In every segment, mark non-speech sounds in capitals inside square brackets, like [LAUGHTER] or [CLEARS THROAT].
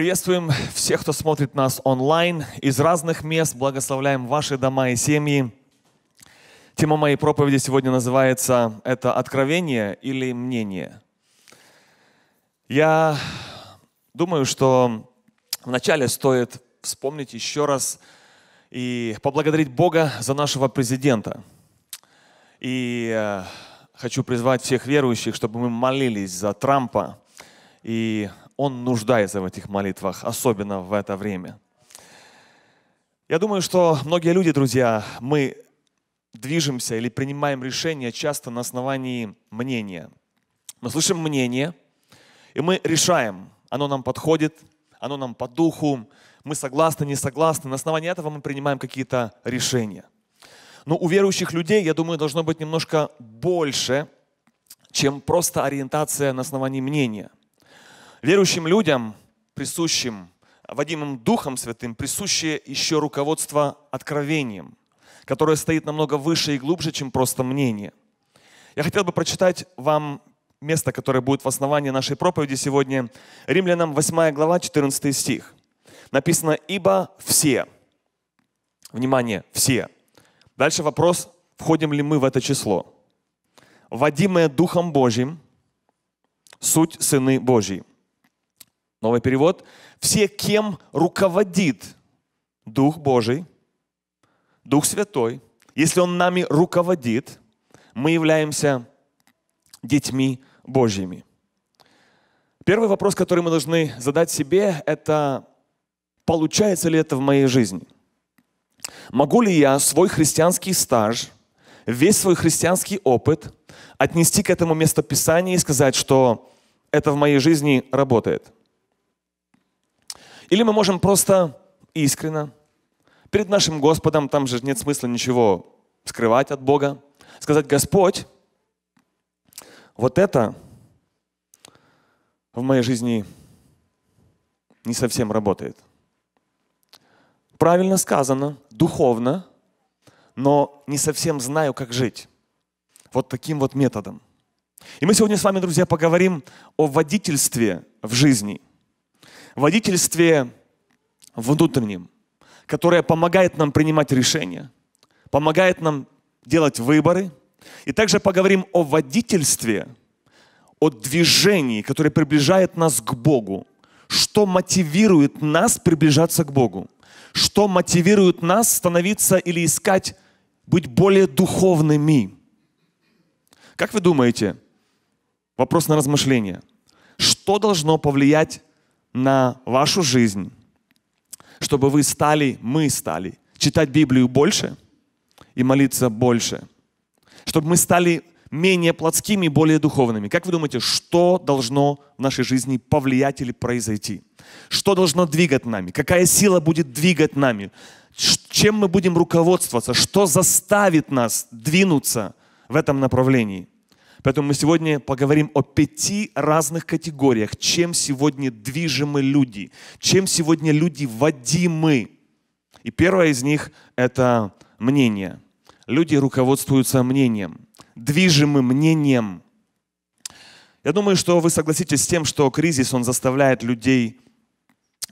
Приветствуем всех, кто смотрит нас онлайн из разных мест. Благословляем ваши дома и семьи. Тема моей проповеди сегодня называется «Это откровение или мнение?». Я думаю, что вначале стоит вспомнить еще раз и поблагодарить Бога за нашего президента. И э, хочу призвать всех верующих, чтобы мы молились за Трампа и он нуждается в этих молитвах, особенно в это время. Я думаю, что многие люди, друзья, мы движемся или принимаем решения часто на основании мнения. Мы слышим мнение, и мы решаем, оно нам подходит, оно нам по духу, мы согласны, не согласны. На основании этого мы принимаем какие-то решения. Но у верующих людей, я думаю, должно быть немножко больше, чем просто ориентация на основании мнения – Верующим людям, присущим, водимым Духом Святым, присуще еще руководство откровением, которое стоит намного выше и глубже, чем просто мнение. Я хотел бы прочитать вам место, которое будет в основании нашей проповеди сегодня. Римлянам 8 глава, 14 стих. Написано «Ибо все». Внимание, все. Дальше вопрос, входим ли мы в это число. «Водимые Духом Божьим, суть сыны Божьи». Новый перевод. Все, кем руководит Дух Божий, Дух Святой, если Он нами руководит, мы являемся детьми Божьими. Первый вопрос, который мы должны задать себе, это получается ли это в моей жизни? Могу ли я свой христианский стаж, весь свой христианский опыт отнести к этому местописанию и сказать, что это в моей жизни работает? Или мы можем просто искренно перед нашим Господом, там же нет смысла ничего скрывать от Бога, сказать, Господь, вот это в моей жизни не совсем работает. Правильно сказано, духовно, но не совсем знаю, как жить. Вот таким вот методом. И мы сегодня с вами, друзья, поговорим о водительстве в жизни – водительстве внутреннем, которое помогает нам принимать решения, помогает нам делать выборы. И также поговорим о водительстве, о движении, которое приближает нас к Богу. Что мотивирует нас приближаться к Богу? Что мотивирует нас становиться или искать быть более духовными? Как вы думаете? Вопрос на размышление. Что должно повлиять на вашу жизнь, чтобы вы стали, мы стали, читать Библию больше и молиться больше. Чтобы мы стали менее плотскими, более духовными. Как вы думаете, что должно в нашей жизни повлиять или произойти? Что должно двигать нами? Какая сила будет двигать нами? Чем мы будем руководствоваться? Что заставит нас двинуться в этом направлении? Поэтому мы сегодня поговорим о пяти разных категориях, чем сегодня движимы люди, чем сегодня люди водимы. И первое из них – это мнение. Люди руководствуются мнением, движимы мнением. Я думаю, что вы согласитесь с тем, что кризис, он заставляет людей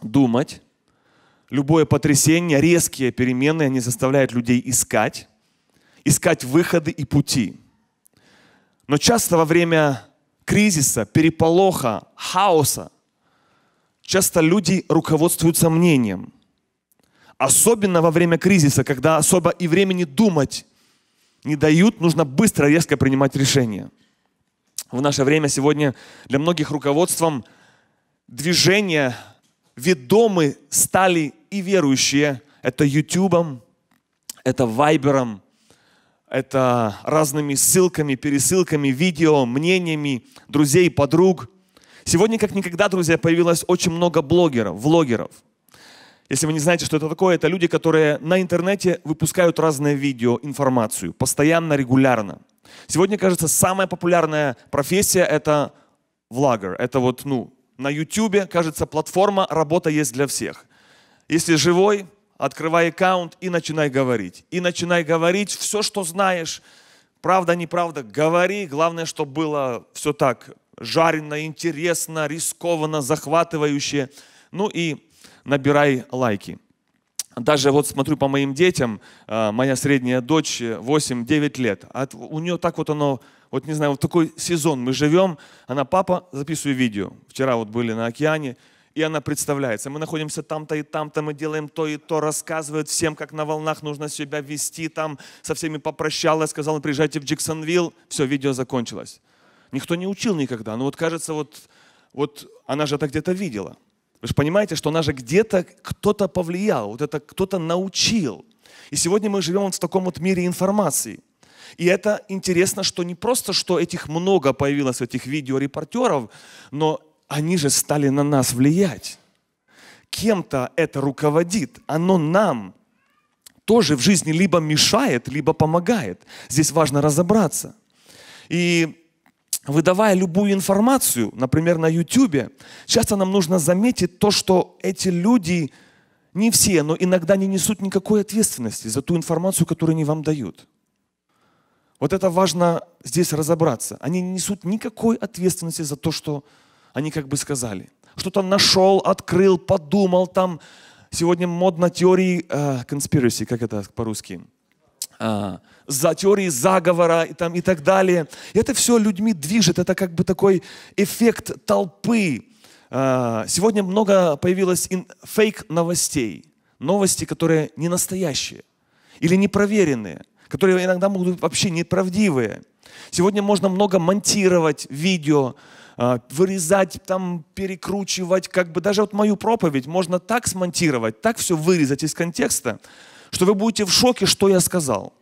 думать. Любое потрясение, резкие перемены, они заставляют людей искать, искать выходы и пути – но часто во время кризиса, переполоха, хаоса, часто люди руководствуются мнением. Особенно во время кризиса, когда особо и времени думать не дают, нужно быстро, резко принимать решения. В наше время сегодня для многих руководством движения ведомы стали и верующие. Это Ютубом, это Вайбером, это разными ссылками, пересылками, видео, мнениями друзей, подруг. Сегодня, как никогда, друзья, появилось очень много блогеров, влогеров. Если вы не знаете, что это такое, это люди, которые на интернете выпускают разные видео, информацию, постоянно, регулярно. Сегодня, кажется, самая популярная профессия – это влогер. Это вот, ну, на YouTube, кажется, платформа «Работа есть для всех». Если живой, открывай аккаунт и начинай говорить. И начинай говорить все, что знаешь. Правда, неправда, говори. Главное, чтобы было все так жарено, интересно, рискованно, захватывающе. ну и набирай лайки. Даже вот смотрю по моим детям, а, моя средняя дочь 8-9 лет, а у нее так вот оно, вот не знаю, вот такой сезон мы живем, она, папа, записываю видео. Вчера вот были на океане, и она представляется. Мы находимся там-то и там-то, мы делаем то и то, рассказывает всем, как на волнах нужно себя вести, там со всеми попрощалась, сказала, приезжайте в Джексонвилл, все, видео закончилось. Никто не учил никогда, но вот кажется, вот, вот она же это где-то видела. Вы же понимаете, что она же где-то кто-то повлиял, вот это кто-то научил. И сегодня мы живем в таком вот мире информации. И это интересно, что не просто, что этих много появилось, этих видеорепортеров, но они же стали на нас влиять. Кем-то это руководит, оно нам тоже в жизни либо мешает, либо помогает. Здесь важно разобраться. И выдавая любую информацию, например, на YouTube, часто нам нужно заметить то, что эти люди, не все, но иногда не несут никакой ответственности за ту информацию, которую они вам дают. Вот это важно здесь разобраться. Они не несут никакой ответственности за то, что они как бы сказали. Что-то нашел, открыл, подумал там. Сегодня модно теории conspiracy, как это по-русски? Uh, за теории заговора и, там, и так далее. И это все людьми движет, это как бы такой эффект толпы. Uh, сегодня много появилось фейк-новостей, новости, которые не настоящие или непроверенные, которые иногда могут быть вообще неправдивые. Сегодня можно много монтировать видео, вырезать, там, перекручивать, как бы даже вот мою проповедь можно так смонтировать, так все вырезать из контекста, что вы будете в шоке, что я сказал.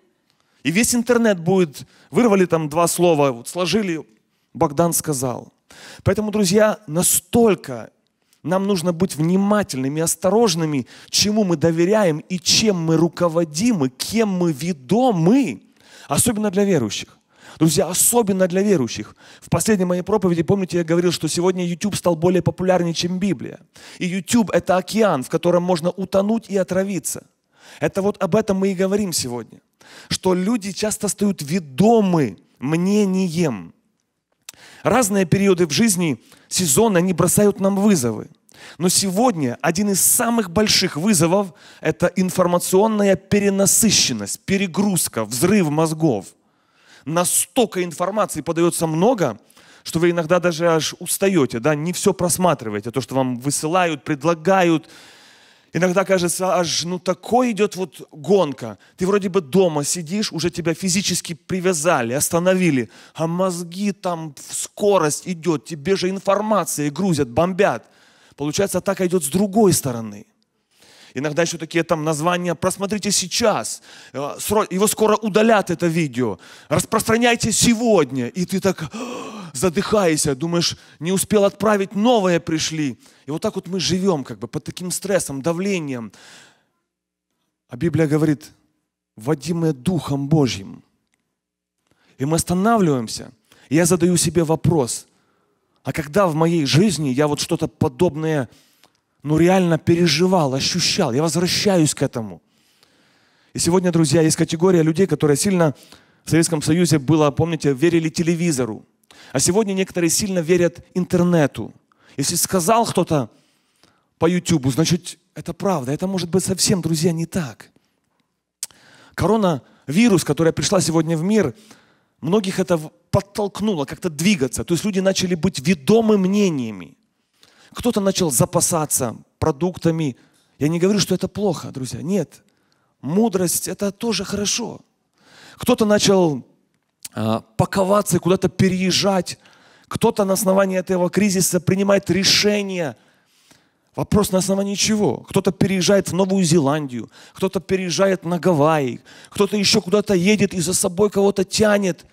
И весь интернет будет, вырвали там два слова, вот сложили, Богдан сказал. Поэтому, друзья, настолько нам нужно быть внимательными, осторожными, чему мы доверяем и чем мы руководимы, кем мы ведомы, особенно для верующих. Друзья, особенно для верующих. В последней моей проповеди, помните, я говорил, что сегодня YouTube стал более популярнее, чем Библия. И YouTube – это океан, в котором можно утонуть и отравиться. Это вот об этом мы и говорим сегодня. Что люди часто стают ведомы мнением. Разные периоды в жизни, сезоны, они бросают нам вызовы. Но сегодня один из самых больших вызовов – это информационная перенасыщенность, перегрузка, взрыв мозгов – настолько информации подается много, что вы иногда даже аж устаете, да, не все просматриваете, то, что вам высылают, предлагают. Иногда кажется, аж ну такой идет вот гонка. Ты вроде бы дома сидишь, уже тебя физически привязали, остановили, а мозги там, скорость идет, тебе же информация грузят, бомбят. Получается, атака идет с другой стороны – Иногда еще такие там названия «Просмотрите сейчас», э, его скоро удалят это видео, «Распространяйте сегодня». И ты так [GASPS] задыхаешься, думаешь, не успел отправить, новое пришли. И вот так вот мы живем как бы под таким стрессом, давлением. А Библия говорит, водимые Духом Божьим. И мы останавливаемся. И я задаю себе вопрос, а когда в моей жизни я вот что-то подобное ну реально переживал, ощущал. Я возвращаюсь к этому. И сегодня, друзья, есть категория людей, которые сильно в Советском Союзе было, помните, верили телевизору. А сегодня некоторые сильно верят интернету. Если сказал кто-то по YouTube, значит, это правда. Это может быть совсем, друзья, не так. Коронавирус, которая пришла сегодня в мир, многих это подтолкнуло как-то двигаться. То есть люди начали быть ведомы мнениями. Кто-то начал запасаться продуктами. Я не говорю, что это плохо, друзья. Нет. Мудрость – это тоже хорошо. Кто-то начал э, паковаться и куда-то переезжать. Кто-то на основании этого кризиса принимает решения. Вопрос на основании чего? Кто-то переезжает в Новую Зеландию, кто-то переезжает на Гавайи, кто-то еще куда-то едет и за собой кого-то тянет.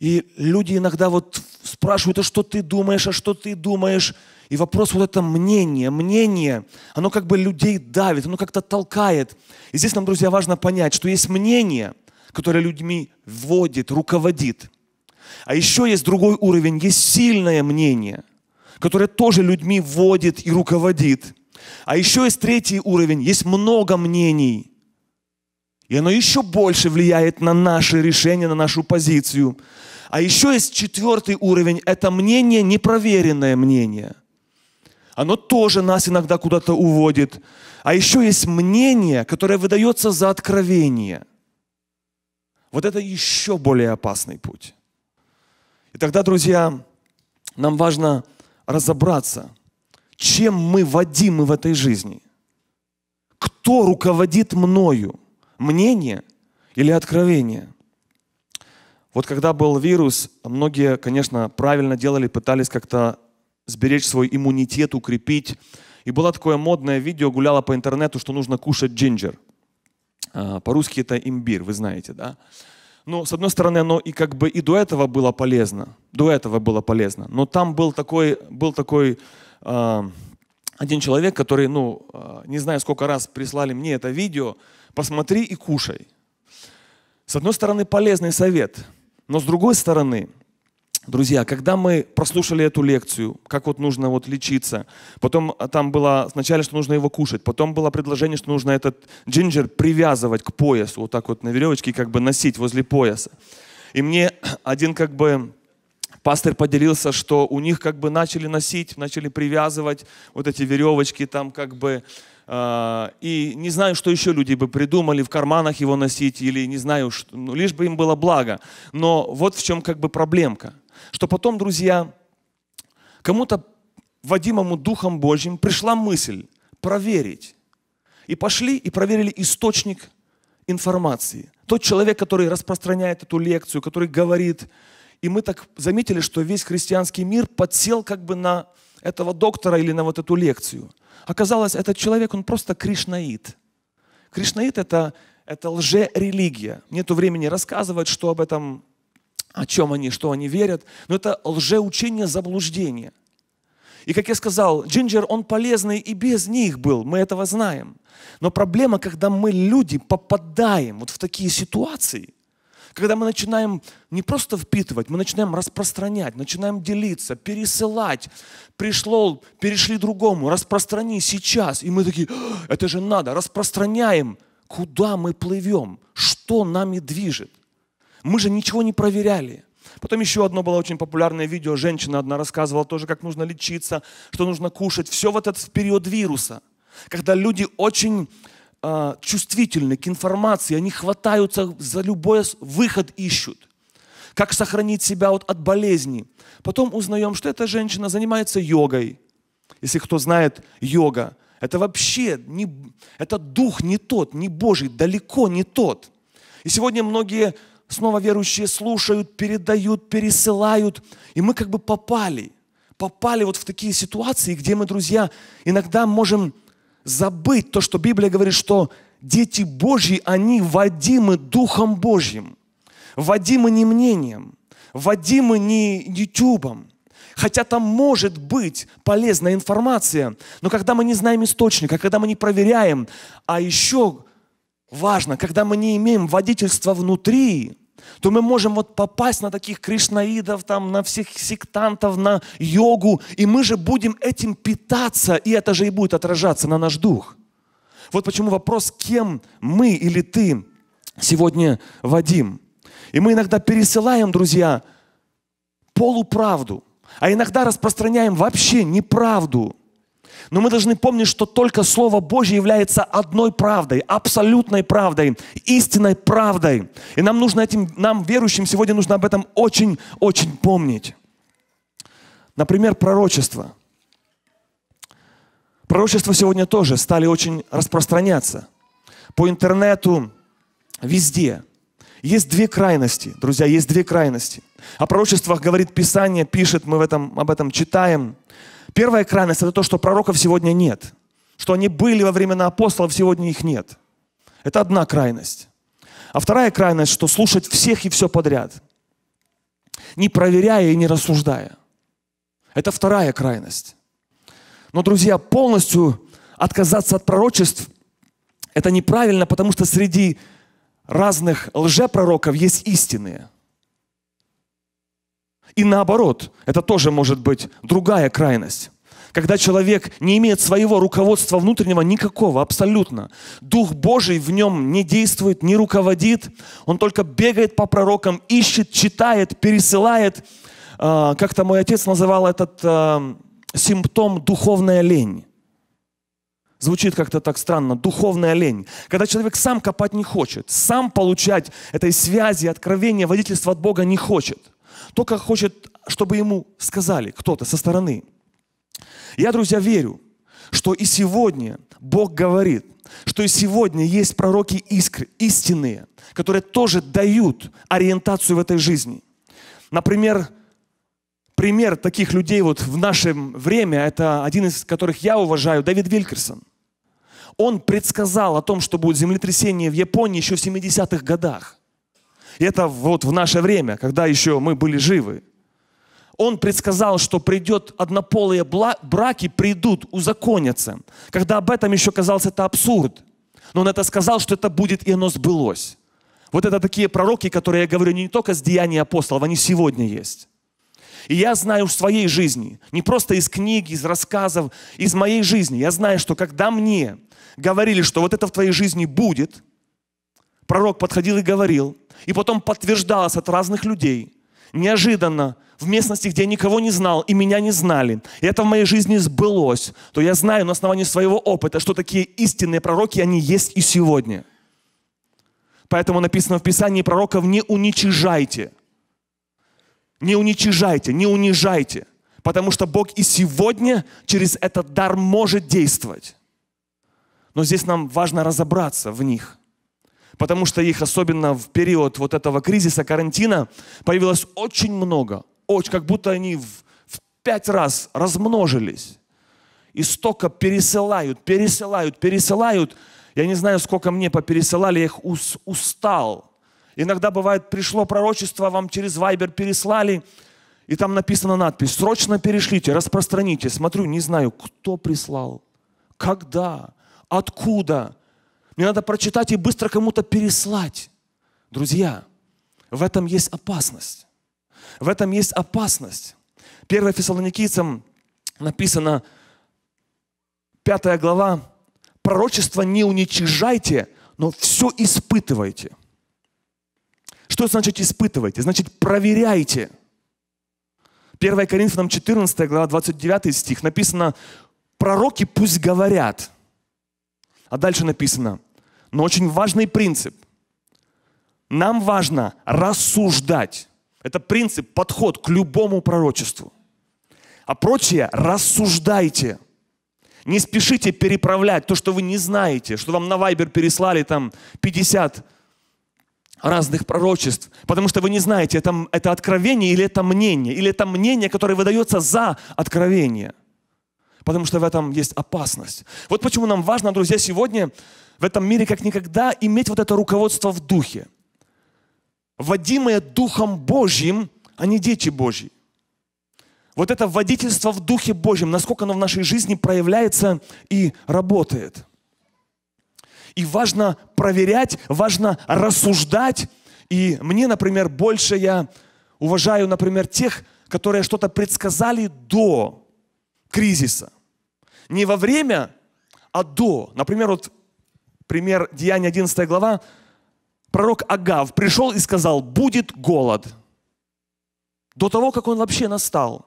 И люди иногда вот спрашивают, а что ты думаешь, а что ты думаешь? И вопрос вот это мнение, мнение, оно как бы людей давит, оно как-то толкает. И здесь нам, друзья, важно понять, что есть мнение, которое людьми вводит, руководит. А еще есть другой уровень, есть сильное мнение, которое тоже людьми вводит и руководит. А еще есть третий уровень, есть много мнений. И оно еще больше влияет на наши решения, на нашу позицию. А еще есть четвертый уровень, это мнение, непроверенное мнение – Оно тоже нас иногда куда-то уводит. А еще есть мнение, которое выдается за откровение. Вот это еще более опасный путь. И тогда, друзья, нам важно разобраться, чем мы водимы в этой жизни. Кто руководит мною? Мнение или откровение? Вот когда был вирус, многие, конечно, правильно делали, пытались как-то сберечь свой иммунитет, укрепить. И было такое модное видео, гуляло по интернету, что нужно кушать джинджер. А, по-русски это имбирь, вы знаете, да? Ну, с одной стороны, оно и как бы и до этого было полезно, до этого было полезно. Но там был такой, был такой э, один человек, который, ну, э, не знаю, сколько раз прислали мне это видео, посмотри и кушай. С одной стороны, полезный совет, но с другой стороны, Друзья, когда мы прослушали эту лекцию, как вот нужно вот лечиться, потом а, там было сначала, что нужно его кушать, потом было предложение, что нужно этот джинджер привязывать к поясу, вот так вот на веревочке, как бы носить возле пояса. И мне [CLEARS THROAT] один как бы пастор поделился, что у них как бы начали носить, начали привязывать вот эти веревочки там как бы, э, и не знаю, что еще люди бы придумали, в карманах его носить или не знаю, что, ну, лишь бы им было благо. Но вот в чем как бы проблемка – что потом, друзья, кому-то, водимому Духом Божьим, пришла мысль проверить. И пошли и проверили источник информации. Тот человек, который распространяет эту лекцию, который говорит. И мы так заметили, что весь христианский мир подсел как бы на этого доктора или на вот эту лекцию. Оказалось, этот человек, он просто кришнаит. Кришнаит это, это лже-религия. Нету времени рассказывать, что об этом о чем они, что они верят, но это лжеучение, заблуждение. И как я сказал, Джинджер, он полезный и без них был, мы этого знаем. Но проблема, когда мы, люди, попадаем вот в такие ситуации, когда мы начинаем не просто впитывать, мы начинаем распространять, начинаем делиться, пересылать. Пришло, перешли другому, распространи сейчас. И мы такие, это же надо, распространяем. Куда мы плывем? Что нами движет? Мы же ничего не проверяли. Потом еще одно было очень популярное видео. Женщина одна рассказывала тоже, как нужно лечиться, что нужно кушать. Все в этот период вируса, когда люди очень э, чувствительны к информации, они хватаются за любой выход ищут. Как сохранить себя вот от болезни. Потом узнаем, что эта женщина занимается йогой. Если кто знает, йога. Это вообще, не, это дух не тот, не Божий, далеко не тот. И сегодня многие снова верующие слушают, передают, пересылают. И мы как бы попали, попали вот в такие ситуации, где мы, друзья, иногда можем забыть то, что Библия говорит, что дети Божьи, они водимы Духом Божьим, водимы не мнением, водимы не ютубом. Хотя там может быть полезная информация, но когда мы не знаем источника, когда мы не проверяем, а еще важно, когда мы не имеем водительства внутри, то мы можем вот попасть на таких кришнаидов, там, на всех сектантов, на йогу, и мы же будем этим питаться, и это же и будет отражаться на наш дух. Вот почему вопрос, кем мы или ты сегодня Вадим. И мы иногда пересылаем, друзья, полуправду, а иногда распространяем вообще неправду. Но мы должны помнить, что только Слово Божье является одной правдой, абсолютной правдой, истинной правдой. И нам нужно этим, нам, верующим, сегодня нужно об этом очень-очень помнить. Например, пророчество. Пророчества сегодня тоже стали очень распространяться. По интернету, везде. Есть две крайности, друзья, есть две крайности. О пророчествах говорит Писание, пишет, мы в этом, об этом читаем. Первая крайность – это то, что пророков сегодня нет. Что они были во времена апостолов, сегодня их нет. Это одна крайность. А вторая крайность, что слушать всех и все подряд, не проверяя и не рассуждая. Это вторая крайность. Но, друзья, полностью отказаться от пророчеств – это неправильно, потому что среди разных лжепророков есть истинные – и наоборот, это тоже может быть другая крайность. Когда человек не имеет своего руководства внутреннего никакого, абсолютно. Дух Божий в нем не действует, не руководит. Он только бегает по пророкам, ищет, читает, пересылает. А, как-то мой отец называл этот а, симптом духовная лень. Звучит как-то так странно. Духовная лень. Когда человек сам копать не хочет, сам получать этой связи, откровения, водительства от Бога не хочет. Только хочет, чтобы ему сказали кто-то со стороны. Я, друзья, верю, что и сегодня Бог говорит, что и сегодня есть пророки искры, истинные, которые тоже дают ориентацию в этой жизни. Например, пример таких людей вот в наше время, это один из которых я уважаю, Дэвид Вилькерсон. Он предсказал о том, что будет землетрясение в Японии еще в 70-х годах. И это вот в наше время, когда еще мы были живы. Он предсказал, что придет однополые браки, придут, узаконятся. Когда об этом еще казалось это абсурд. Но он это сказал, что это будет, и оно сбылось. Вот это такие пророки, которые я говорю не только с деяний апостолов, они сегодня есть. И я знаю в своей жизни, не просто из книг, из рассказов, из моей жизни. Я знаю, что когда мне говорили, что вот это в твоей жизни будет, пророк подходил и говорил, и потом подтверждалось от разных людей, неожиданно, в местности, где я никого не знал, и меня не знали, и это в моей жизни сбылось, то я знаю на основании своего опыта, что такие истинные пророки, они есть и сегодня. Поэтому написано в Писании пророков, не уничижайте – не уничижайте, не унижайте, потому что Бог и сегодня через этот дар может действовать. Но здесь нам важно разобраться в них, потому что их особенно в период вот этого кризиса, карантина, появилось очень много, очень, как будто они в, в пять раз размножились. И столько пересылают, пересылают, пересылают. Я не знаю, сколько мне попересылали, я их устал Иногда бывает, пришло пророчество, вам через Вайбер переслали, и там написана надпись «Срочно перешлите, распространите». Смотрю, не знаю, кто прислал, когда, откуда. Мне надо прочитать и быстро кому-то переслать. Друзья, в этом есть опасность. В этом есть опасность. 1 Фессалоникийцам написано, 5 глава, пророчество не уничижайте, но все испытывайте – что значит испытывайте? Значит проверяйте. 1 Коринфянам 14 глава 29 стих написано, пророки пусть говорят. А дальше написано, но очень важный принцип. Нам важно рассуждать. Это принцип, подход к любому пророчеству. А прочее рассуждайте. Не спешите переправлять то, что вы не знаете, что вам на Вайбер переслали там 50 разных пророчеств, потому что вы не знаете, это, это откровение или это мнение, или это мнение, которое выдается за откровение. Потому что в этом есть опасность. Вот почему нам важно, друзья, сегодня в этом мире как никогда иметь вот это руководство в духе. Водимые Духом Божьим, а не дети Божьи. Вот это водительство в Духе Божьем, насколько оно в нашей жизни проявляется и работает. И важно проверять, важно рассуждать. И мне, например, больше я уважаю, например, тех, которые что-то предсказали до кризиса. Не во время, а до. Например, вот пример Деяния 11 глава. Пророк Агав пришел и сказал, будет голод. До того, как он вообще настал.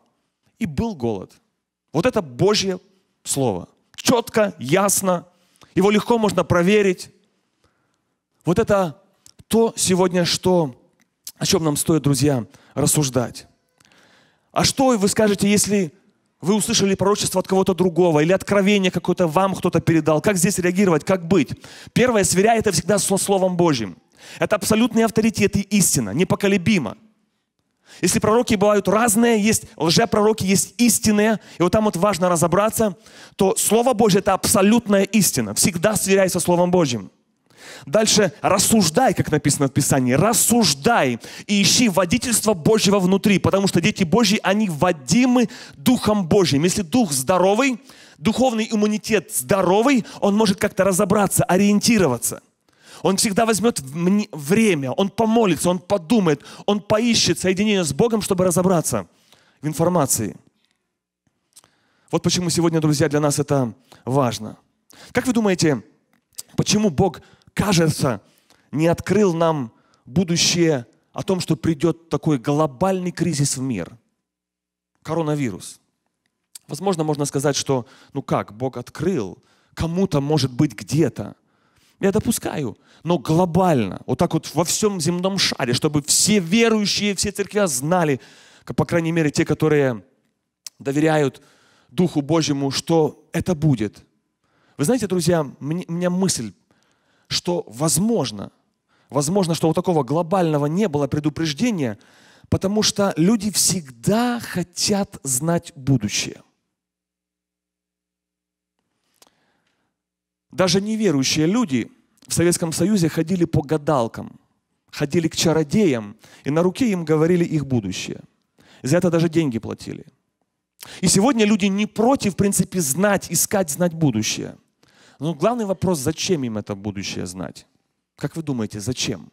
И был голод. Вот это Божье Слово. Четко, ясно, его легко можно проверить. Вот это то сегодня, что, о чем нам стоит, друзья, рассуждать. А что вы скажете, если вы услышали пророчество от кого-то другого или откровение какое-то вам кто-то передал? Как здесь реагировать, как быть? Первое, сверяй это всегда со Словом Божьим. Это абсолютный авторитет и истина, непоколебимо. Если пророки бывают разные, есть лжепророки, есть истинные, и вот там вот важно разобраться, то Слово Божье – это абсолютная истина. Всегда сверяй со Словом Божьим. Дальше рассуждай, как написано в Писании, рассуждай и ищи водительство Божьего внутри, потому что дети Божьи, они водимы Духом Божьим. Если Дух здоровый, духовный иммунитет здоровый, он может как-то разобраться, ориентироваться – он всегда возьмет время, он помолится, он подумает, он поищет соединение с Богом, чтобы разобраться в информации. Вот почему сегодня, друзья, для нас это важно. Как вы думаете, почему Бог, кажется, не открыл нам будущее о том, что придет такой глобальный кризис в мир? Коронавирус. Возможно, можно сказать, что, ну как, Бог открыл, кому-то может быть где-то. Я допускаю, но глобально, вот так вот во всем земном шаре, чтобы все верующие, все церкви знали, по крайней мере, те, которые доверяют Духу Божьему, что это будет. Вы знаете, друзья, у меня мысль, что возможно, возможно, что вот такого глобального не было предупреждения, потому что люди всегда хотят знать будущее. Даже неверующие люди в Советском Союзе ходили по гадалкам, ходили к чародеям, и на руке им говорили их будущее. За это даже деньги платили. И сегодня люди не против, в принципе, знать, искать, знать будущее. Но главный вопрос, зачем им это будущее знать? Как вы думаете, зачем?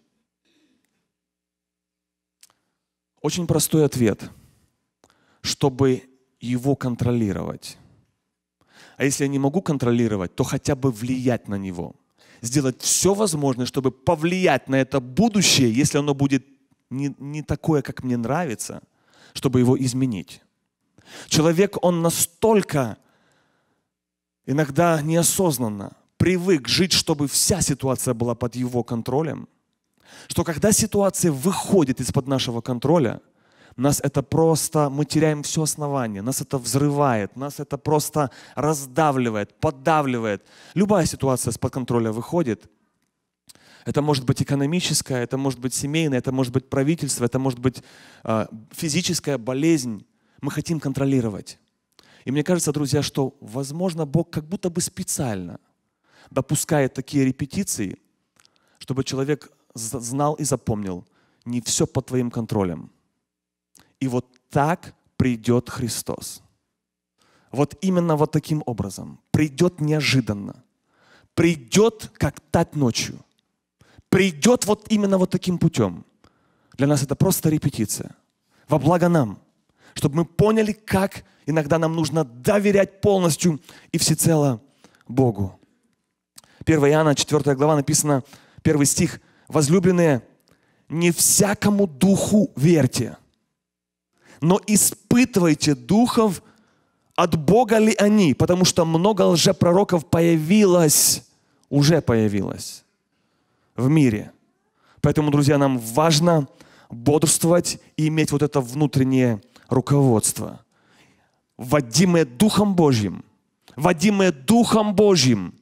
Очень простой ответ. Чтобы его контролировать. А если я не могу контролировать, то хотя бы влиять на него. Сделать все возможное, чтобы повлиять на это будущее, если оно будет не, не такое, как мне нравится, чтобы его изменить. Человек, он настолько иногда неосознанно привык жить, чтобы вся ситуация была под его контролем, что когда ситуация выходит из-под нашего контроля – нас это просто, мы теряем все основание, нас это взрывает, нас это просто раздавливает, поддавливает. Любая ситуация с-под контроля выходит. Это может быть экономическая, это может быть семейная, это может быть правительство, это может быть э, физическая болезнь. Мы хотим контролировать. И мне кажется, друзья, что, возможно, Бог как будто бы специально допускает такие репетиции, чтобы человек знал и запомнил, не все под твоим контролем. И вот так придет Христос. Вот именно вот таким образом. Придет неожиданно. Придет, как тать ночью. Придет вот именно вот таким путем. Для нас это просто репетиция. Во благо нам. Чтобы мы поняли, как иногда нам нужно доверять полностью и всецело Богу. 1 Иоанна, 4 глава написано, первый стих. «Возлюбленные, не всякому духу верьте, но испытывайте духов, от Бога ли они, потому что много лжепророков появилось, уже появилось в мире. Поэтому, друзья, нам важно бодрствовать и иметь вот это внутреннее руководство. Водимые Духом Божьим, водимые Духом Божьим,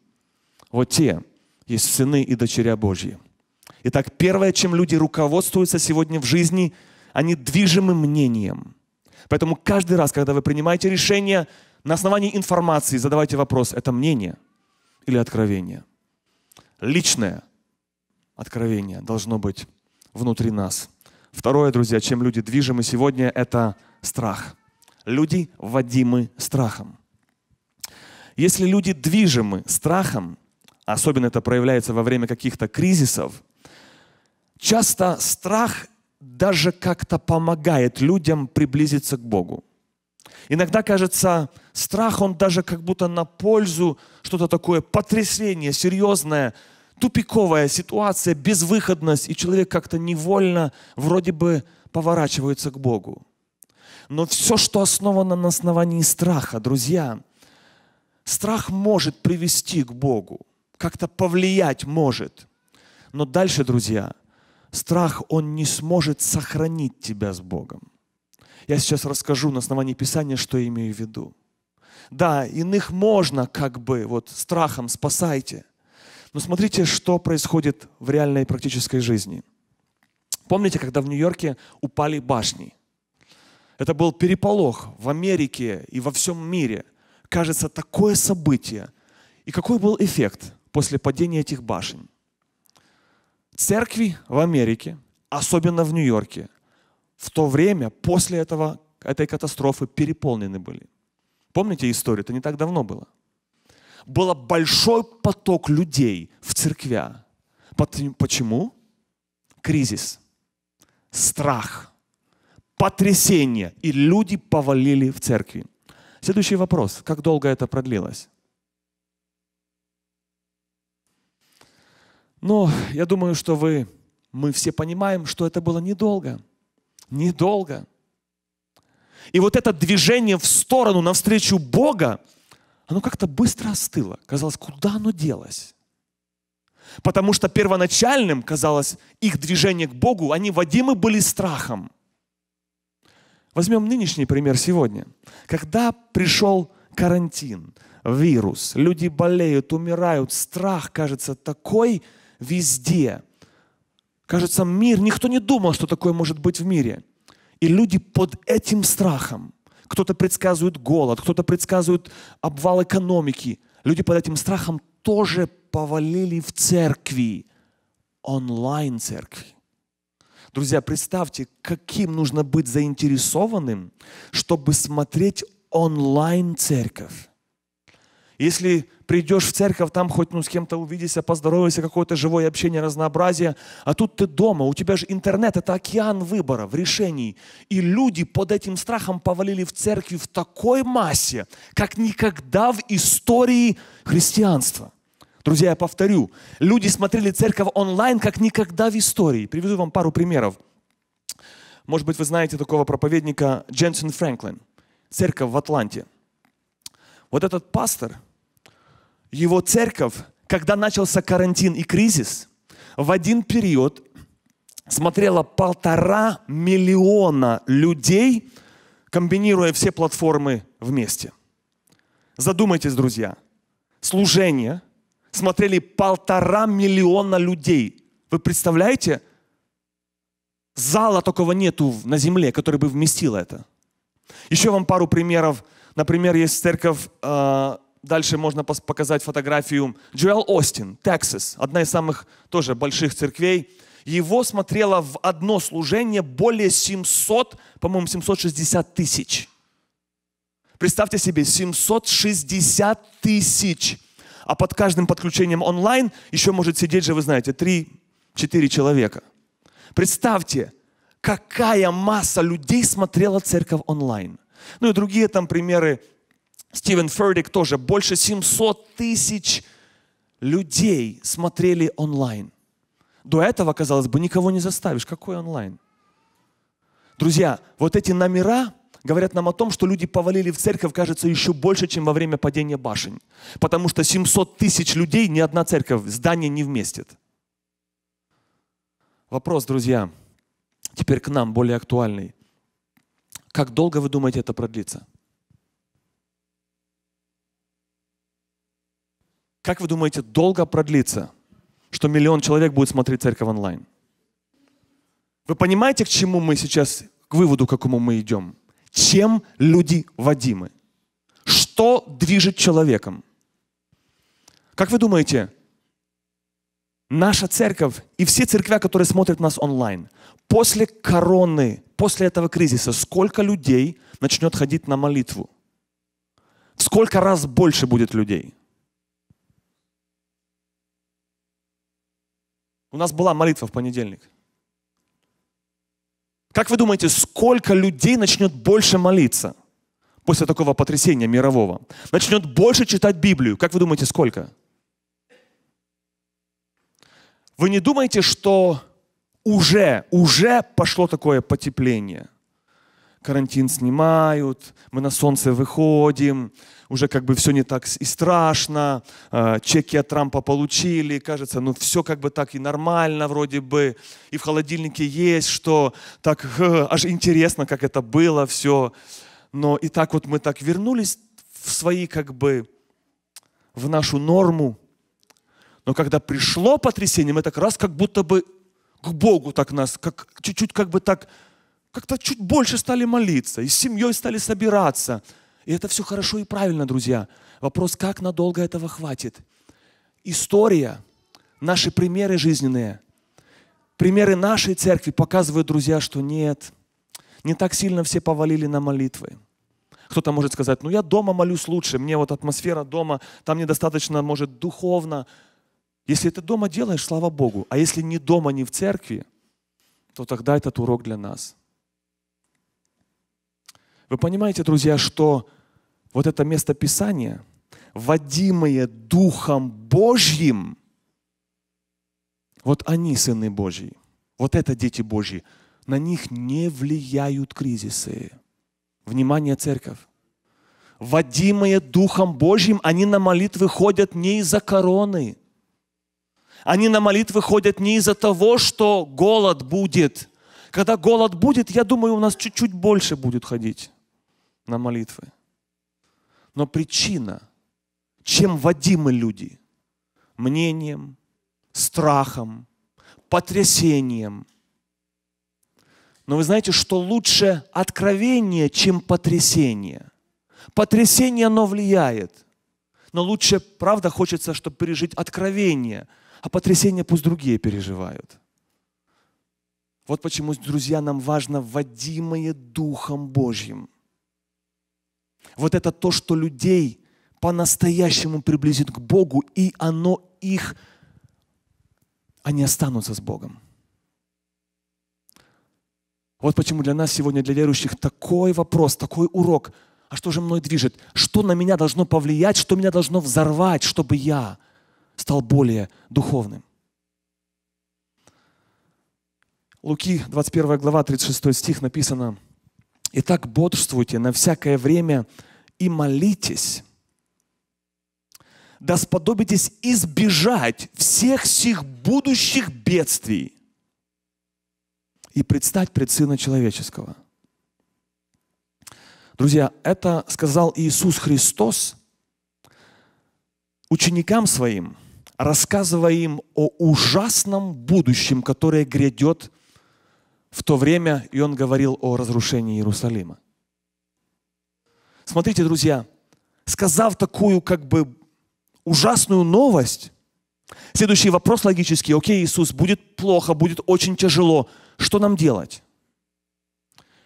вот те есть сыны и дочеря Божьи. Итак, первое, чем люди руководствуются сегодня в жизни – они движимы мнением. Поэтому каждый раз, когда вы принимаете решение на основании информации, задавайте вопрос, это мнение или откровение? Личное откровение должно быть внутри нас. Второе, друзья, чем люди движимы сегодня, это страх. Люди водимы страхом. Если люди движимы страхом, особенно это проявляется во время каких-то кризисов, часто страх даже как-то помогает людям приблизиться к Богу. Иногда кажется, страх, он даже как будто на пользу, что-то такое потрясение, серьезное, тупиковая ситуация, безвыходность, и человек как-то невольно вроде бы поворачивается к Богу. Но все, что основано на основании страха, друзья, страх может привести к Богу, как-то повлиять может. Но дальше, друзья, страх, он не сможет сохранить тебя с Богом. Я сейчас расскажу на основании Писания, что я имею в виду. Да, иных можно как бы вот страхом спасайте. Но смотрите, что происходит в реальной практической жизни. Помните, когда в Нью-Йорке упали башни? Это был переполох в Америке и во всем мире. Кажется, такое событие. И какой был эффект после падения этих башен? Церкви в Америке, особенно в Нью-Йорке, в то время, после этого, этой катастрофы переполнены были. Помните историю? Это не так давно было. Был большой поток людей в церквя. Почему? Кризис, страх, потрясение. И люди повалили в церкви. Следующий вопрос. Как долго это продлилось? Но я думаю, что вы, мы все понимаем, что это было недолго. Недолго. И вот это движение в сторону, навстречу Бога, оно как-то быстро остыло. Казалось, куда оно делось? Потому что первоначальным, казалось, их движение к Богу, они водимы были страхом. Возьмем нынешний пример сегодня. Когда пришел карантин, вирус, люди болеют, умирают, страх кажется такой везде. Кажется, мир, никто не думал, что такое может быть в мире. И люди под этим страхом, кто-то предсказывает голод, кто-то предсказывает обвал экономики, люди под этим страхом тоже повалили в церкви, онлайн-церкви. Друзья, представьте, каким нужно быть заинтересованным, чтобы смотреть онлайн-церковь. Если придешь в церковь, там хоть ну, с кем-то увидишься, поздоровайся, какое-то живое общение, разнообразие. А тут ты дома, у тебя же интернет, это океан выборов, решений. И люди под этим страхом повалили в церкви в такой массе, как никогда в истории христианства. Друзья, я повторю, люди смотрели церковь онлайн, как никогда в истории. Приведу вам пару примеров. Может быть, вы знаете такого проповедника Дженсен Фрэнклин. Церковь в Атланте. Вот этот пастор, его церковь, когда начался карантин и кризис, в один период смотрела полтора миллиона людей, комбинируя все платформы вместе. Задумайтесь, друзья. Служение – смотрели полтора миллиона людей. Вы представляете? Зала такого нету на земле, который бы вместил это. Еще вам пару примеров. Например, есть церковь, э, дальше можно показать фотографию Джоэл Остин, Тексас, одна из самых тоже больших церквей. Его смотрело в одно служение более 700, по-моему, 760 тысяч. Представьте себе, 760 тысяч а под каждым подключением онлайн еще может сидеть же, вы знаете, 3-4 человека. Представьте, какая масса людей смотрела церковь онлайн. Ну и другие там примеры. Стивен Фердик тоже. Больше 700 тысяч людей смотрели онлайн. До этого, казалось бы, никого не заставишь. Какой онлайн? Друзья, вот эти номера, говорят нам о том, что люди повалили в церковь, кажется, еще больше, чем во время падения башен. Потому что 700 тысяч людей ни одна церковь, здание не вместит. Вопрос, друзья, теперь к нам более актуальный. Как долго вы думаете это продлится? Как вы думаете, долго продлится, что миллион человек будет смотреть церковь онлайн? Вы понимаете, к чему мы сейчас, к выводу, к какому мы идем? Чем люди водимы. Что движет человеком? Как вы думаете, наша церковь и все церкви, которые смотрят нас онлайн, после короны, после этого кризиса, сколько людей начнет ходить на молитву? Сколько раз больше будет людей? У нас была молитва в понедельник. Как вы думаете, сколько людей начнет больше молиться после такого потрясения мирового? Начнет больше читать Библию. Как вы думаете, сколько? Вы не думаете, что уже, уже пошло такое потепление? карантин снимают, мы на солнце выходим, уже как бы все не так и страшно, а, чеки от Трампа получили, кажется, ну все как бы так и нормально вроде бы, и в холодильнике есть, что так [LAUGHS] аж интересно, как это было все. Но и так вот мы так вернулись в свои как бы, в нашу норму. Но когда пришло потрясение, мы так раз как будто бы к Богу так нас, как чуть-чуть как бы так как-то чуть больше стали молиться, и с семьей стали собираться. И это все хорошо и правильно, друзья. Вопрос, как надолго этого хватит? История, наши примеры жизненные, примеры нашей церкви показывают, друзья, что нет, не так сильно все повалили на молитвы. Кто-то может сказать, ну я дома молюсь лучше, мне вот атмосфера дома, там недостаточно, может, духовно. Если ты дома делаешь, слава Богу. А если не дома, не в церкви, то тогда этот урок для нас – вы понимаете, друзья, что вот это место Писания, водимое Духом Божьим, вот они сыны Божьи, вот это дети Божьи, на них не влияют кризисы. Внимание, церковь. Водимые Духом Божьим, они на молитвы ходят не из-за короны. Они на молитвы ходят не из-за того, что голод будет. Когда голод будет, я думаю, у нас чуть-чуть больше будет ходить на молитвы. Но причина, чем водимы люди? Мнением, страхом, потрясением. Но вы знаете, что лучше откровение, чем потрясение. Потрясение, оно влияет. Но лучше, правда, хочется, чтобы пережить откровение, а потрясение пусть другие переживают. Вот почему, друзья, нам важно водимое Духом Божьим. Вот это то, что людей по-настоящему приблизит к Богу, и оно их, они останутся с Богом. Вот почему для нас сегодня, для верующих, такой вопрос, такой урок. А что же мной движет? Что на меня должно повлиять, что меня должно взорвать, чтобы я стал более духовным? Луки, 21 глава, 36 стих написано, «Итак, бодрствуйте на всякое время и молитесь, да сподобитесь избежать всех сих будущих бедствий, и предстать пред Сына Человеческого. Друзья, это сказал Иисус Христос ученикам своим, рассказывая им о ужасном будущем, которое грядет в то время, и Он говорил о разрушении Иерусалима. Смотрите, друзья, сказав такую как бы ужасную новость, следующий вопрос логический, окей, Иисус, будет плохо, будет очень тяжело – что нам делать?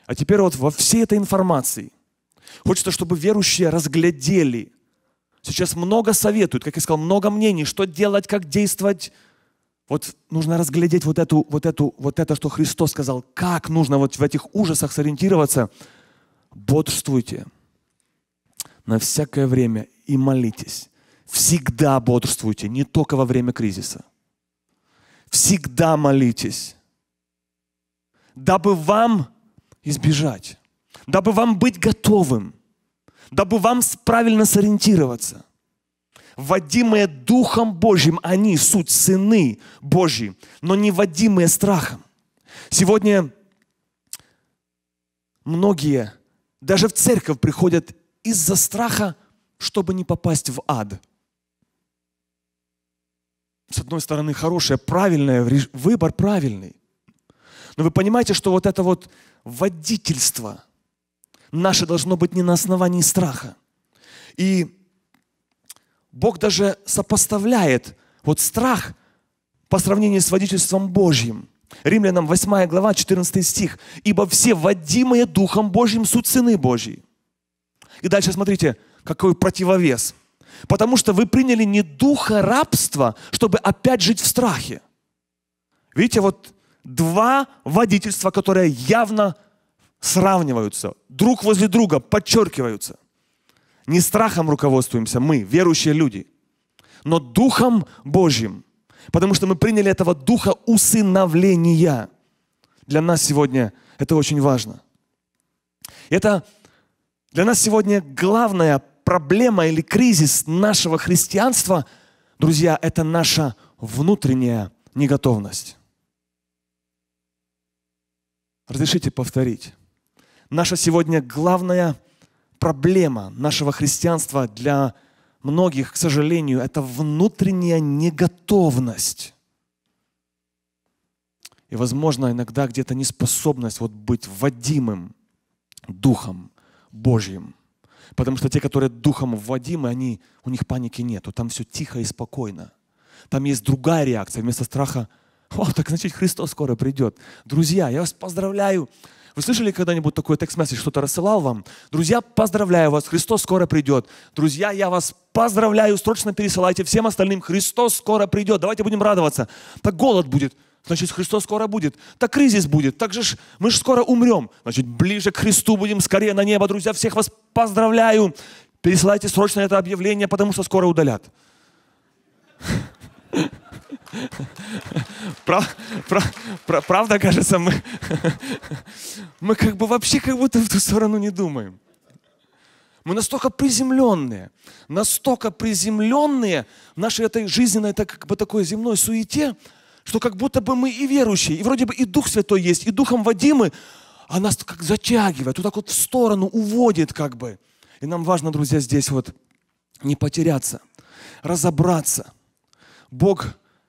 А теперь вот во всей этой информации хочется, чтобы верующие разглядели. Сейчас много советуют, как я сказал, много мнений, что делать, как действовать. Вот нужно разглядеть вот эту, вот эту, вот это, что Христос сказал, как нужно вот в этих ужасах сориентироваться. Бодрствуйте на всякое время и молитесь. Всегда бодрствуйте, не только во время кризиса. Всегда молитесь дабы вам избежать, дабы вам быть готовым, дабы вам правильно сориентироваться. Водимые Духом Божьим, они суть сыны Божьи, но не водимые страхом. Сегодня многие даже в церковь приходят из-за страха, чтобы не попасть в ад. С одной стороны, хорошее, правильное, выбор правильный. Но вы понимаете, что вот это вот водительство наше должно быть не на основании страха. И Бог даже сопоставляет вот страх по сравнению с водительством Божьим. Римлянам 8 глава, 14 стих. «Ибо все водимые Духом Божьим суть сыны Божьи». И дальше смотрите, какой противовес. Потому что вы приняли не духа рабства, чтобы опять жить в страхе. Видите, вот два водительства, которые явно сравниваются, друг возле друга подчеркиваются. Не страхом руководствуемся мы, верующие люди, но Духом Божьим, потому что мы приняли этого Духа усыновления. Для нас сегодня это очень важно. Это для нас сегодня главная проблема или кризис нашего христианства, друзья, это наша внутренняя неготовность. Разрешите повторить. Наша сегодня главная проблема нашего христианства для многих, к сожалению, это внутренняя неготовность. И, возможно, иногда где-то неспособность вот быть вводимым Духом Божьим. Потому что те, которые Духом вводимы, они, у них паники нету. Там все тихо и спокойно. Там есть другая реакция. Вместо страха о, так значит Христос скоро придет. Друзья, я вас поздравляю. Вы слышали когда-нибудь такой текст-месседж, что-то рассылал вам? Друзья, поздравляю вас, Христос скоро придет. Друзья, я вас поздравляю, срочно пересылайте всем остальным, Христос скоро придет. Давайте будем радоваться. Так голод будет, значит Христос скоро будет. Так кризис будет, так же ж, мы же скоро умрем. Значит, ближе к Христу будем, скорее на небо. Друзья, всех вас поздравляю. Пересылайте срочно это объявление, потому что скоро удалят. Правда, кажется, мы, мы как бы вообще как будто в ту сторону не думаем. Мы настолько приземленные, настолько приземленные в нашей этой жизненной, так, как бы такой земной суете, что как будто бы мы и верующие, и вроде бы и Дух Святой есть, и Духом водимы, а нас как затягивает, вот так вот в сторону уводит как бы. И нам важно, друзья, здесь вот не потеряться, разобраться. Бог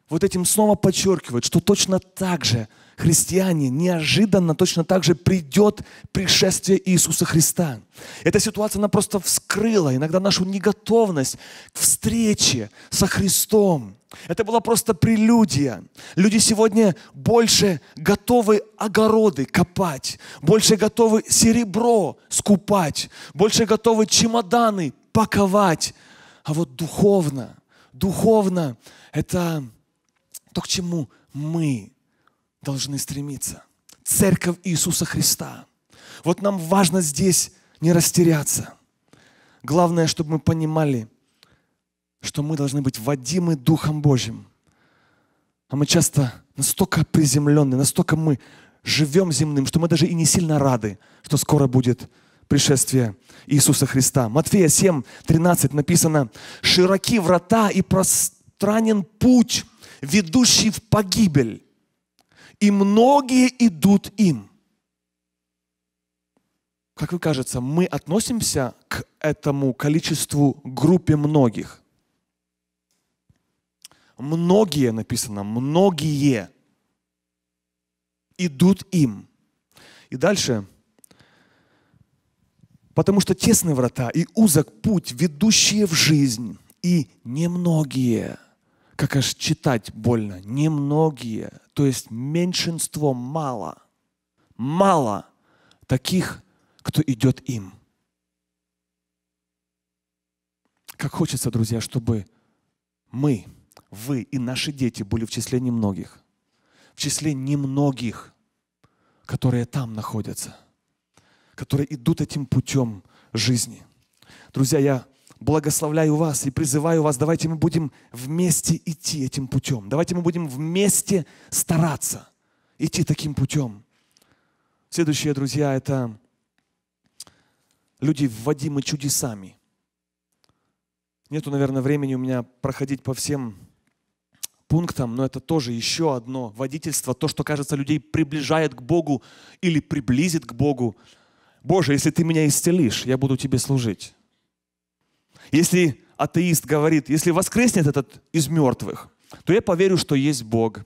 вот этим снова подчеркивает, что точно так же христиане неожиданно точно так же придет пришествие Иисуса Христа. Эта ситуация, она просто вскрыла иногда нашу неготовность к встрече со Христом. Это была просто прелюдия. Люди сегодня больше готовы огороды копать, больше готовы серебро скупать, больше готовы чемоданы паковать. А вот духовно, духовно это то, к чему мы должны стремиться. Церковь Иисуса Христа. Вот нам важно здесь не растеряться. Главное, чтобы мы понимали, что мы должны быть водимы Духом Божьим. А мы часто настолько приземленные, настолько мы живем земным, что мы даже и не сильно рады, что скоро будет пришествие Иисуса Христа. Матфея 7, 13 написано, «Широки врата и пространен путь, ведущий в погибель, и многие идут им. Как вы кажется, мы относимся к этому количеству группе многих? Многие написано, многие идут им. И дальше, потому что тесные врата и узок путь, ведущие в жизнь, и немногие – как аж читать больно, немногие, то есть меньшинство мало, мало таких, кто идет им. Как хочется, друзья, чтобы мы, вы и наши дети были в числе немногих, в числе немногих, которые там находятся, которые идут этим путем жизни. Друзья, я благословляю вас и призываю вас, давайте мы будем вместе идти этим путем. Давайте мы будем вместе стараться идти таким путем. Следующие, друзья, это люди, вводимы чудесами. Нету, наверное, времени у меня проходить по всем пунктам, но это тоже еще одно водительство, то, что, кажется, людей приближает к Богу или приблизит к Богу. Боже, если ты меня исцелишь, я буду тебе служить. Если атеист говорит, если воскреснет этот из мертвых, то я поверю, что есть Бог.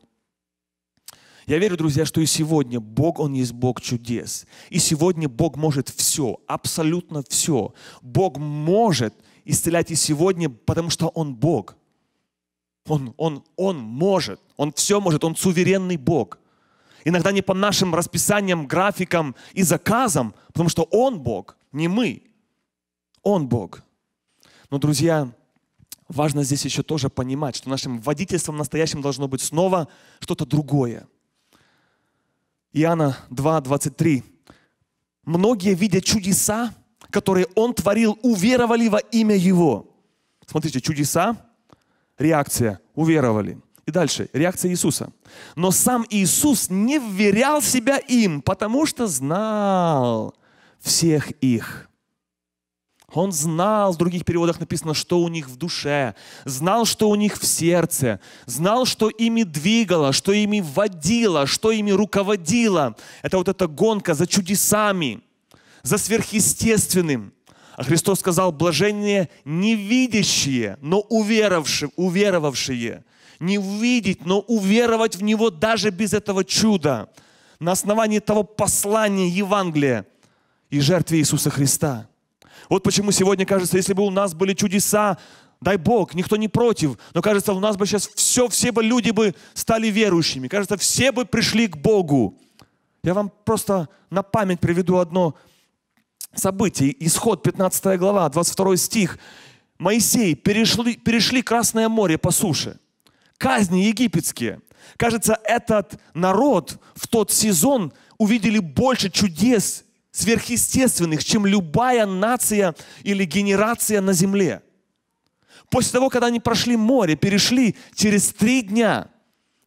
Я верю, друзья, что и сегодня Бог, Он есть Бог чудес. И сегодня Бог может все, абсолютно все. Бог может исцелять и сегодня, потому что Он Бог. Он, он, он может, Он все может, Он суверенный Бог. Иногда не по нашим расписаниям, графикам и заказам, потому что Он Бог, не мы. Он Бог. Но, друзья, важно здесь еще тоже понимать, что нашим водительством настоящим должно быть снова что-то другое. Иоанна 2, 23. Многие, видя чудеса, которые Он творил, уверовали во имя Его. Смотрите, чудеса, реакция, уверовали. И дальше, реакция Иисуса. Но сам Иисус не вверял себя им, потому что знал всех их. Он знал, в других переводах написано, что у них в душе, знал, что у них в сердце, знал, что ими двигало, что ими водило, что ими руководило. Это вот эта гонка за чудесами, за сверхъестественным. А Христос сказал, блаженные невидящие, но уверовавшие, уверовавшие. Не увидеть, но уверовать в Него даже без этого чуда. На основании того послания Евангелия и жертвы Иисуса Христа – вот почему сегодня кажется, если бы у нас были чудеса, дай Бог, никто не против, но кажется, у нас бы сейчас все, все бы люди бы стали верующими. Кажется, все бы пришли к Богу. Я вам просто на память приведу одно событие. Исход, 15 глава, 22 стих. Моисей перешли, перешли Красное море по суше. Казни египетские. Кажется, этот народ в тот сезон увидели больше чудес сверхъестественных, чем любая нация или генерация на земле. После того, когда они прошли море, перешли через три дня,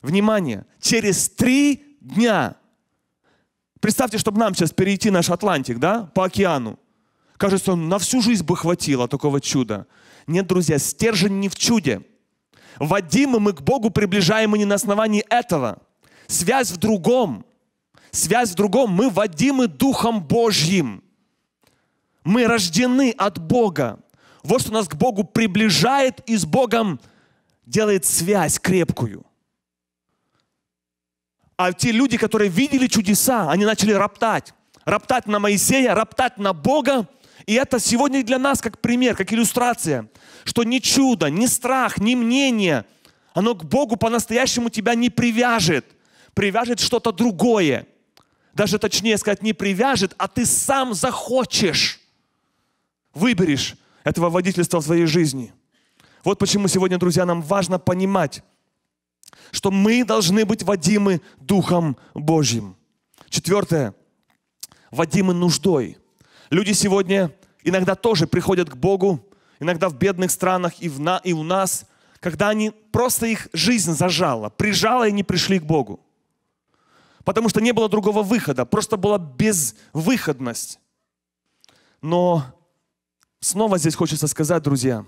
внимание, через три дня. Представьте, чтобы нам сейчас перейти наш Атлантик, да, по океану. Кажется, на всю жизнь бы хватило такого чуда. Нет, друзья, стержень не в чуде. Вадимы мы к Богу приближаем и не на основании этого. Связь в другом. Связь в другом. Мы водимы Духом Божьим. Мы рождены от Бога. Вот что нас к Богу приближает и с Богом делает связь крепкую. А те люди, которые видели чудеса, они начали роптать. Роптать на Моисея, роптать на Бога. И это сегодня для нас как пример, как иллюстрация, что ни чудо, ни страх, ни мнение, оно к Богу по-настоящему тебя не привяжет. Привяжет что-то другое. Даже точнее сказать, не привяжет, а ты сам захочешь. Выберешь этого водительства в своей жизни. Вот почему сегодня, друзья, нам важно понимать, что мы должны быть водимы Духом Божьим. Четвертое. Водимы нуждой. Люди сегодня иногда тоже приходят к Богу, иногда в бедных странах и, в на, и у нас, когда они просто их жизнь зажала, прижала и не пришли к Богу. Потому что не было другого выхода, просто была безвыходность. Но снова здесь хочется сказать, друзья,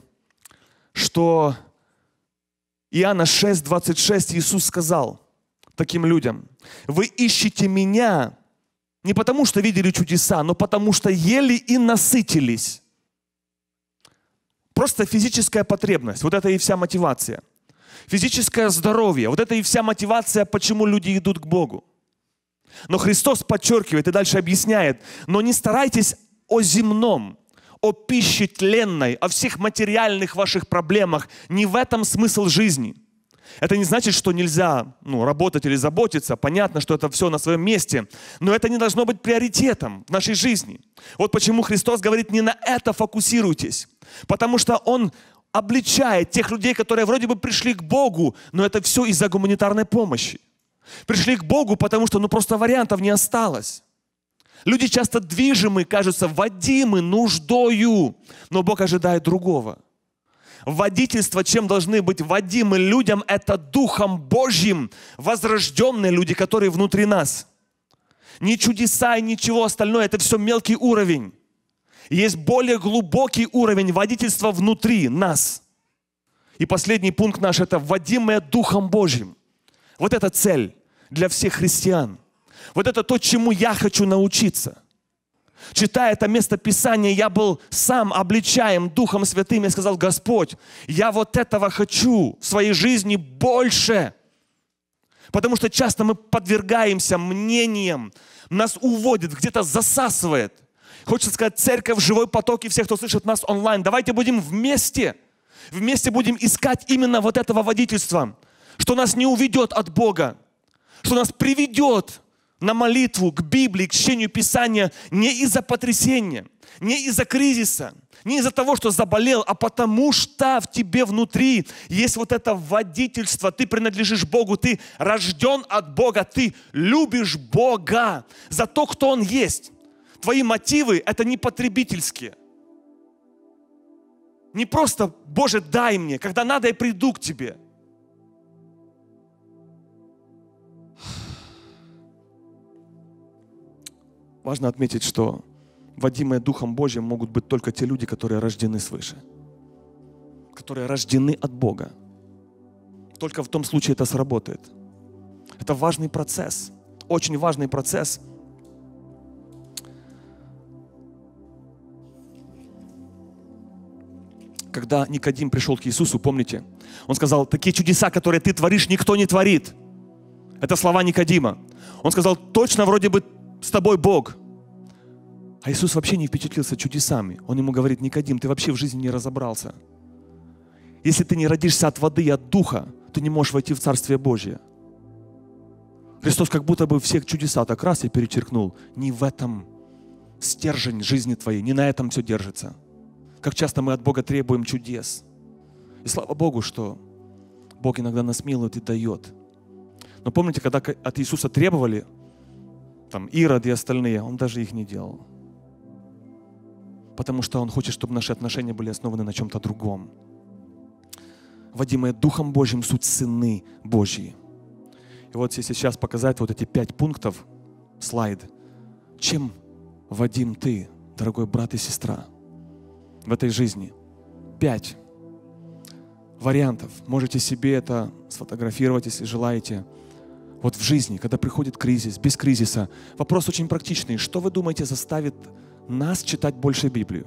что Иоанна 6, 26 Иисус сказал таким людям, вы ищете меня не потому, что видели чудеса, но потому, что ели и насытились. Просто физическая потребность, вот это и вся мотивация. Физическое здоровье, вот это и вся мотивация, почему люди идут к Богу. Но Христос подчеркивает и дальше объясняет, но не старайтесь о земном, о пище тленной, о всех материальных ваших проблемах. Не в этом смысл жизни. Это не значит, что нельзя ну, работать или заботиться. Понятно, что это все на своем месте. Но это не должно быть приоритетом в нашей жизни. Вот почему Христос говорит, не на это фокусируйтесь. Потому что Он обличает тех людей, которые вроде бы пришли к Богу, но это все из-за гуманитарной помощи. Пришли к Богу, потому что ну просто вариантов не осталось. Люди часто движимы, кажутся водимы нуждою, но Бог ожидает другого. Водительство, чем должны быть водимы людям, это Духом Божьим, возрожденные люди, которые внутри нас. Не чудеса и ничего остальное, это все мелкий уровень. Есть более глубокий уровень водительства внутри нас. И последний пункт наш – это водимое Духом Божьим. Вот это цель для всех христиан – вот это то, чему я хочу научиться. Читая это место Писания, я был сам обличаем Духом Святым и сказал, Господь, я вот этого хочу в своей жизни больше. Потому что часто мы подвергаемся мнениям, нас уводит, где-то засасывает. Хочется сказать, церковь, живой поток и всех, кто слышит нас онлайн, давайте будем вместе, вместе будем искать именно вот этого водительства, что нас не уведет от Бога, что нас приведет на молитву, к Библии, к чтению Писания не из-за потрясения, не из-за кризиса, не из-за того, что заболел, а потому что в тебе внутри есть вот это водительство. Ты принадлежишь Богу, ты рожден от Бога, ты любишь Бога за то, кто Он есть. Твои мотивы – это не потребительские. Не просто, Боже, дай мне, когда надо, я приду к Тебе – Важно отметить, что водимые Духом Божьим могут быть только те люди, которые рождены свыше, которые рождены от Бога. Только в том случае это сработает. Это важный процесс, очень важный процесс. Когда Никодим пришел к Иисусу, помните, он сказал, такие чудеса, которые ты творишь, никто не творит. Это слова Никодима. Он сказал, точно вроде бы с тобой Бог. А Иисус вообще не впечатлился чудесами. Он ему говорит, Никодим, ты вообще в жизни не разобрался. Если ты не родишься от воды и от духа, ты не можешь войти в Царствие Божье. Христос как будто бы всех чудеса так раз и перечеркнул. Не в этом стержень жизни твоей, не на этом все держится. Как часто мы от Бога требуем чудес. И слава Богу, что Бог иногда нас милует и дает. Но помните, когда от Иисуса требовали, там Ирод и остальные, он даже их не делал. Потому что он хочет, чтобы наши отношения были основаны на чем-то другом. Водимые Духом Божьим суть сыны Божьи. И вот если сейчас показать вот эти пять пунктов, слайд, чем Вадим ты, дорогой брат и сестра, в этой жизни? Пять вариантов. Можете себе это сфотографировать, если желаете. Вот в жизни, когда приходит кризис, без кризиса. Вопрос очень практичный. Что вы думаете заставит нас читать больше Библию?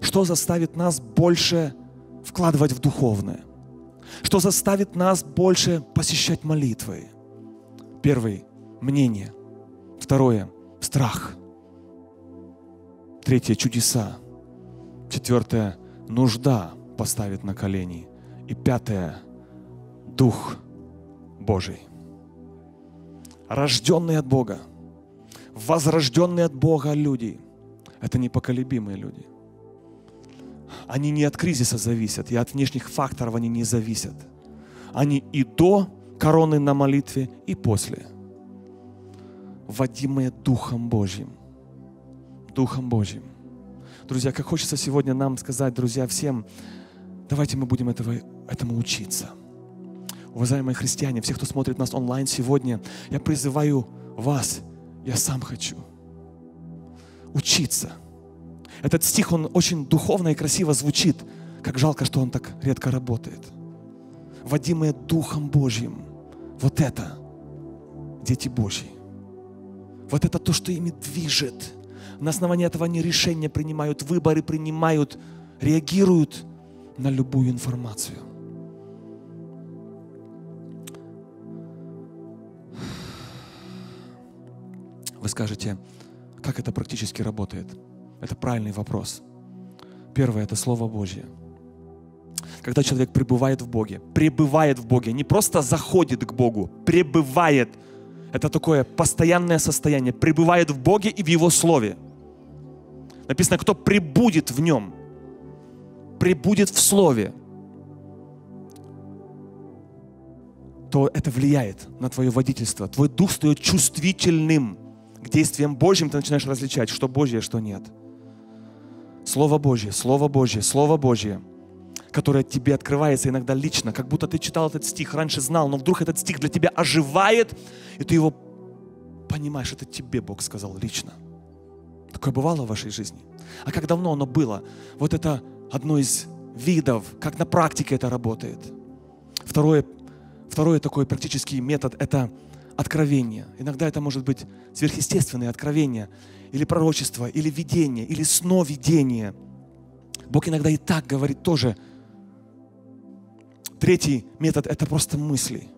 Что заставит нас больше вкладывать в духовное? Что заставит нас больше посещать молитвы? Первый – мнение. Второе – страх. Третье – чудеса. Четвертое – нужда поставит на колени. И пятое – Дух Божий. Рожденные от Бога, возрожденные от Бога люди – это непоколебимые люди. Они не от кризиса зависят, и от внешних факторов они не зависят. Они и до короны на молитве, и после. Водимые Духом Божьим. Духом Божьим. Друзья, как хочется сегодня нам сказать, друзья, всем, давайте мы будем этого, этому учиться. Уважаемые христиане, все, кто смотрит нас онлайн сегодня, я призываю вас, я сам хочу учиться – этот стих, он очень духовно и красиво звучит. Как жалко, что он так редко работает. Водимые Духом Божьим. Вот это дети Божьи. Вот это то, что ими движет. На основании этого они решения принимают, выборы принимают, реагируют на любую информацию. Вы скажете, как это практически работает? Это правильный вопрос. Первое – это Слово Божье. Когда человек пребывает в Боге, пребывает в Боге, не просто заходит к Богу, пребывает. Это такое постоянное состояние. Пребывает в Боге и в Его Слове. Написано, кто пребудет в Нем, пребудет в Слове, то это влияет на твое водительство. Твой дух стает чувствительным к действиям Божьим, ты начинаешь различать, что Божье, что нет – Слово Божье, Слово Божье, Слово Божье, которое тебе открывается иногда лично, как будто ты читал этот стих, раньше знал, но вдруг этот стих для тебя оживает, и ты его понимаешь, это тебе Бог сказал лично. Такое бывало в вашей жизни? А как давно оно было? Вот это одно из видов, как на практике это работает. Второе, второй такой практический метод – это откровение. Иногда это может быть сверхъестественное откровение или пророчество, или видение, или сновидение. Бог иногда и так говорит тоже. Третий метод – это просто мысли.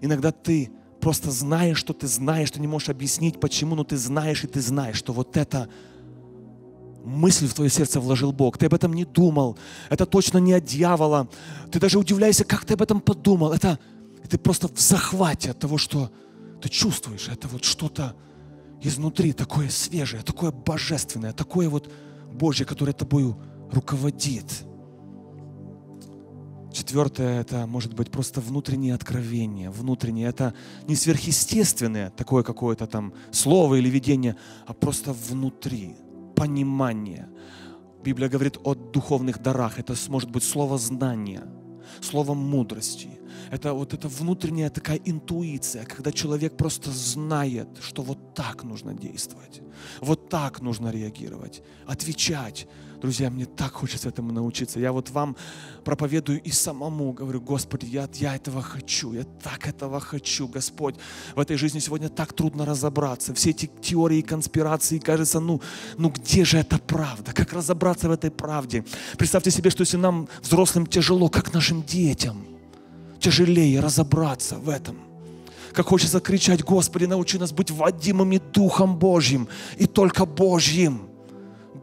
Иногда ты просто знаешь, что ты знаешь, ты не можешь объяснить, почему, но ты знаешь, и ты знаешь, что вот это мысль в твое сердце вложил Бог. Ты об этом не думал. Это точно не от дьявола. Ты даже удивляешься, как ты об этом подумал. Это ты просто в захвате от того, что ты чувствуешь. Это вот что-то изнутри такое свежее, такое божественное, такое вот Божье, которое тобою руководит. Четвертое, это может быть просто внутреннее откровение, внутреннее. Это не сверхъестественное, такое какое-то там слово или видение, а просто внутри, понимание. Библия говорит о духовных дарах. Это может быть слово знания, слово мудрости, это вот эта внутренняя такая интуиция, когда человек просто знает, что вот так нужно действовать, вот так нужно реагировать, отвечать. Друзья, мне так хочется этому научиться. Я вот вам проповедую и самому говорю, Господи, я, я этого хочу, я так этого хочу, Господь. В этой жизни сегодня так трудно разобраться. Все эти теории конспирации, кажется, ну, ну где же эта правда? Как разобраться в этой правде? Представьте себе, что если нам, взрослым, тяжело, как нашим детям – тяжелее разобраться в этом. Как хочется кричать, Господи, научи нас быть водимыми Духом Божьим и только Божьим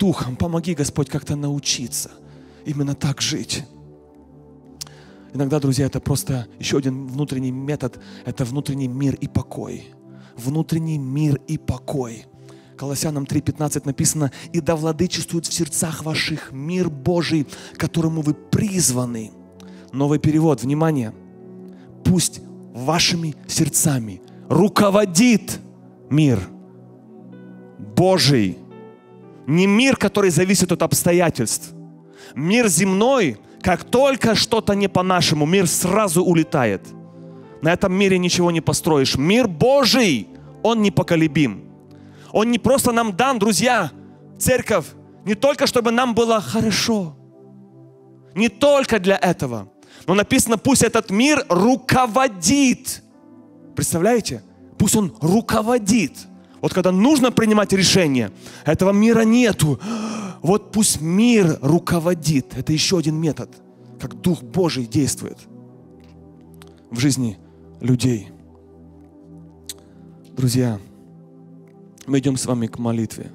Духом. Помоги, Господь, как-то научиться именно так жить. Иногда, друзья, это просто еще один внутренний метод, это внутренний мир и покой. Внутренний мир и покой. Колоссянам 3.15 написано, «И да владычествует в сердцах ваших мир Божий, которому вы призваны». Новый перевод, внимание – пусть вашими сердцами руководит мир Божий. Не мир, который зависит от обстоятельств. Мир земной, как только что-то не по-нашему, мир сразу улетает. На этом мире ничего не построишь. Мир Божий, он непоколебим. Он не просто нам дан, друзья, церковь, не только чтобы нам было хорошо, не только для этого, но написано, пусть этот мир руководит. Представляете? Пусть он руководит. Вот когда нужно принимать решение, этого мира нету. Вот пусть мир руководит. Это еще один метод, как Дух Божий действует в жизни людей. Друзья, мы идем с вами к молитве.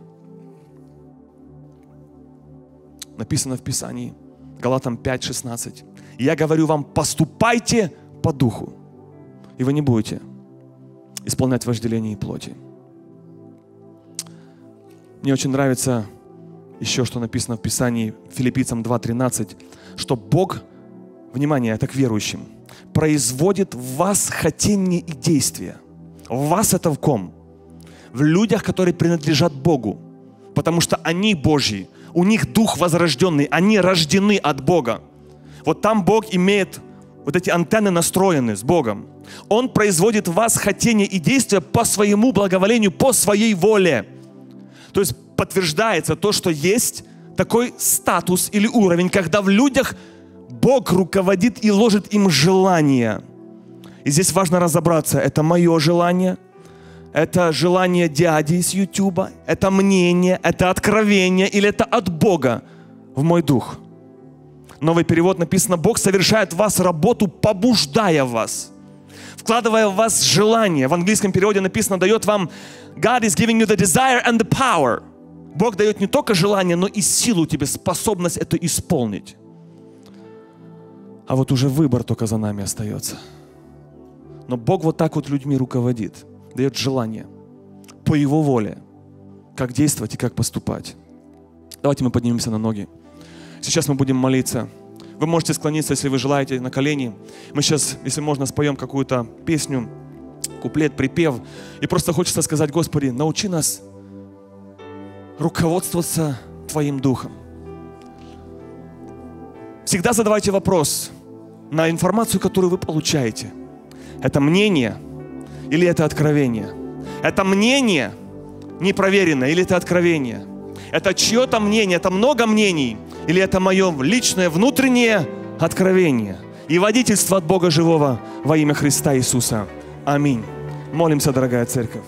Написано в Писании, Галатам 5, 16. Я говорю вам, поступайте по духу, и вы не будете исполнять вожделение плоти. Мне очень нравится еще, что написано в Писании Филиппийцам 2.13, что Бог, внимание, это к верующим, производит в вас хотение и действия. В вас это в ком? В людях, которые принадлежат Богу. Потому что они Божьи, у них дух возрожденный, они рождены от Бога. Вот там Бог имеет вот эти антенны настроены с Богом. Он производит в вас хотение и действия по своему благоволению, по своей воле. То есть подтверждается то, что есть такой статус или уровень, когда в людях Бог руководит и ложит им желание. И здесь важно разобраться, это мое желание, это желание дяди с Ютуба, это мнение, это откровение или это от Бога в мой дух. Новый перевод написано, Бог совершает в вас работу, побуждая вас, вкладывая в вас желание. В английском переводе написано, дает вам, God is giving you the desire and the power. Бог дает не только желание, но и силу тебе, способность это исполнить. А вот уже выбор только за нами остается. Но Бог вот так вот людьми руководит, дает желание по Его воле, как действовать и как поступать. Давайте мы поднимемся на ноги. Сейчас мы будем молиться. Вы можете склониться, если вы желаете, на колени. Мы сейчас, если можно, споем какую-то песню, куплет, припев. И просто хочется сказать, Господи, научи нас руководствоваться Твоим Духом. Всегда задавайте вопрос на информацию, которую вы получаете. Это мнение или это откровение? Это мнение непроверенное или это откровение? Это чье-то мнение, это много мнений или это мое личное внутреннее откровение и водительство от Бога живого во имя Христа Иисуса. Аминь. Молимся, дорогая церковь.